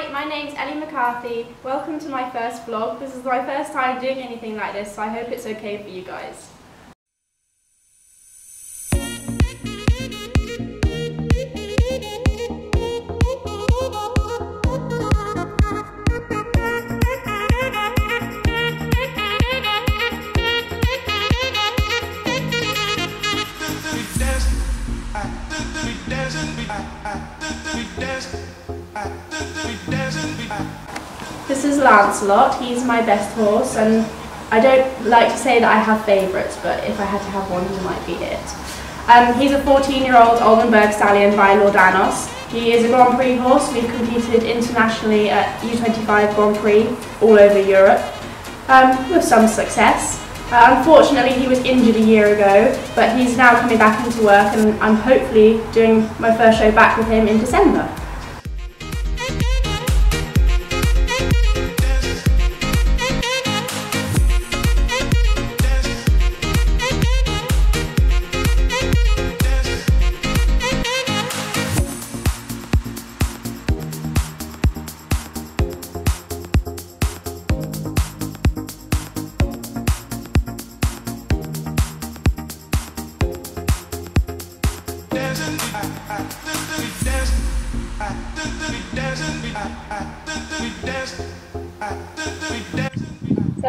Hi, my name's Ellie McCarthy. Welcome to my first vlog. This is my first time doing anything like this, so I hope it's okay for you guys. Lancelot. He's my best horse, and I don't like to say that I have favourites, but if I had to have one, he might be it. Um, he's a 14-year-old Oldenburg stallion by Laudanos. He is a Grand Prix horse. We've competed internationally at U25 Grand Prix all over Europe um, with some success. Uh, unfortunately, he was injured a year ago, but he's now coming back into work, and I'm hopefully doing my first show back with him in December.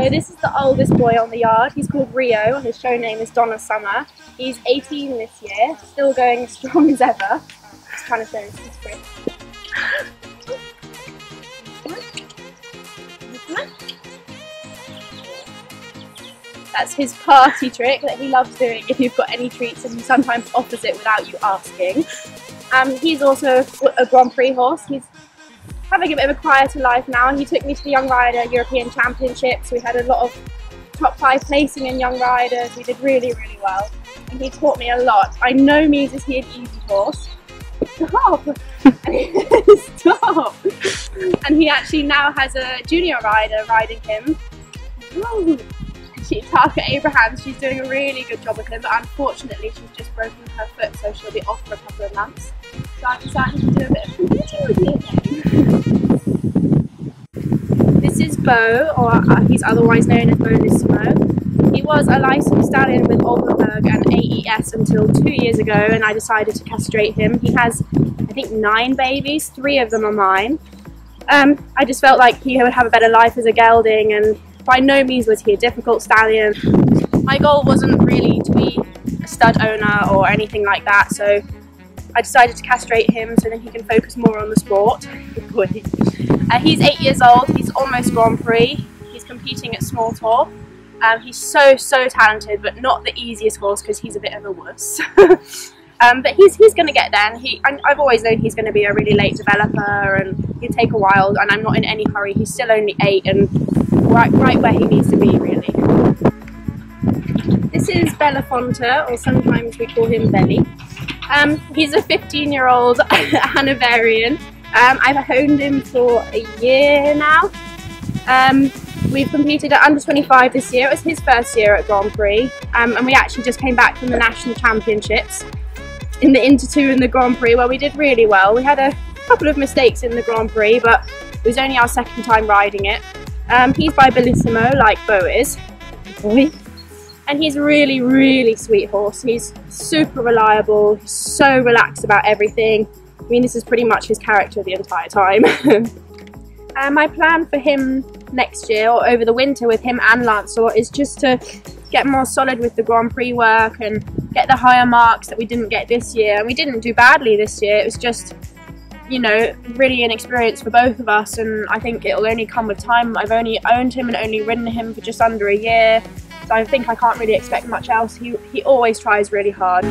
So this is the oldest boy on the yard. He's called Rio. And his show name is Donna Summer. He's 18 this year, still going as strong as ever. Just trying to show his. That's his party trick that he loves doing if you've got any treats and he sometimes offers it without you asking. Um, he's also a Grand Prix horse. He's having a bit of a quieter life now. And he took me to the Young Rider European Championships. We had a lot of top five placing in Young Riders. We did really, really well. And he taught me a lot. I know means is he an easy horse. Stop! Stop! And he actually now has a junior rider riding him. Whoa. She, Taka Abraham, she's doing a really good job with him, but unfortunately she's just broken her foot, so she'll be off for a couple of months. So I'm starting to do a bit of with is Bo, or uh, he's otherwise known as Bolissimo. He was a licensed stallion with Oldenburg and AES until two years ago, and I decided to castrate him. He has, I think, nine babies. Three of them are mine. Um, I just felt like he would have a better life as a gelding, and by no means was he a difficult stallion. My goal wasn't really to be a stud owner or anything like that, so I decided to castrate him so then he can focus more on the sport. uh, he's eight years old, he's almost Grand Prix, he's competing at small tour. Um, he's so, so talented, but not the easiest horse because he's a bit of a wuss. um, but he's, he's going to get there, and he, I've always known he's going to be a really late developer, and he'll take a while, and I'm not in any hurry. He's still only eight, and right, right where he needs to be, really. This is Bella Belafonte, or sometimes we call him Belly. Um, he's a 15 year old Hanoverian. Um, I've honed him for a year now. Um, we've competed at under 25 this year. It was his first year at Grand Prix, um, and we actually just came back from the national championships in the Inter 2 and the Grand Prix where we did really well. We had a couple of mistakes in the Grand Prix, but it was only our second time riding it. Um, he's by Bellissimo, like Bo is. Boy and he's really really sweet horse. He's super reliable. He's so relaxed about everything. I mean this is pretty much his character the entire time. And uh, my plan for him next year or over the winter with him and Lancelot is just to get more solid with the Grand Prix work and get the higher marks that we didn't get this year. And we didn't do badly this year. It was just you know really an experience for both of us. And I think it'll only come with time. I've only owned him and only ridden him for just under a year I think I can't really expect much else. He, he always tries really hard.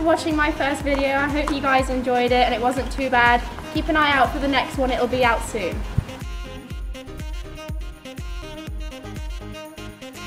For watching my first video. I hope you guys enjoyed it and it wasn't too bad. Keep an eye out for the next one, it'll be out soon.